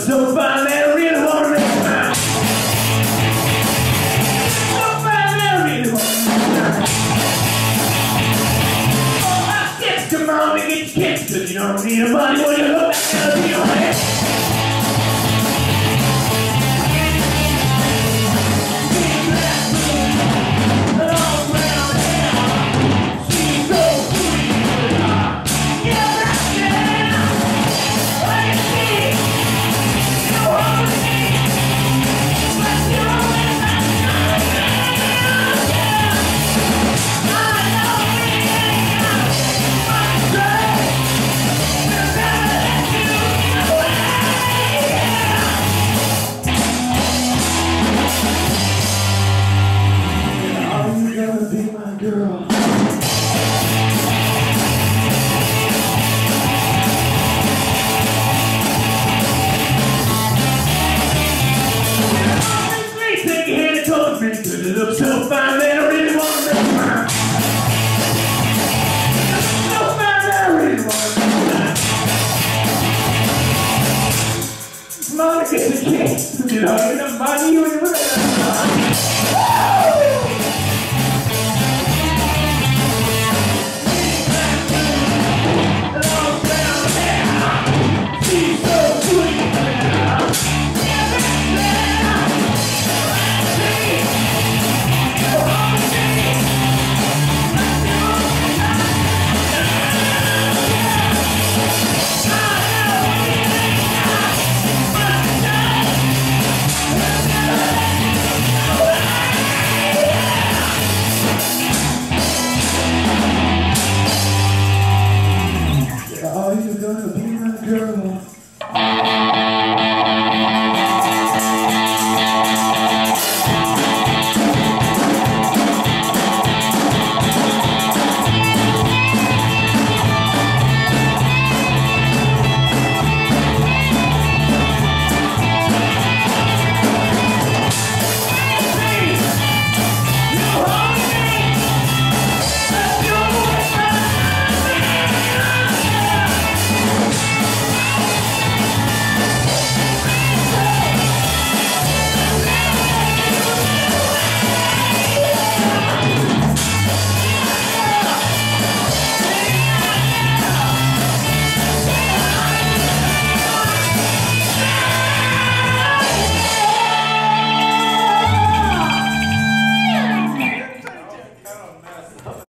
So fine that I really want to make I really want to make. Oh, mom and get kids, cause you don't need a money when you look back down girl? It looks so fine that I really wanna make it mine. So fine that I really make. Monica, the kiss, you know, the money you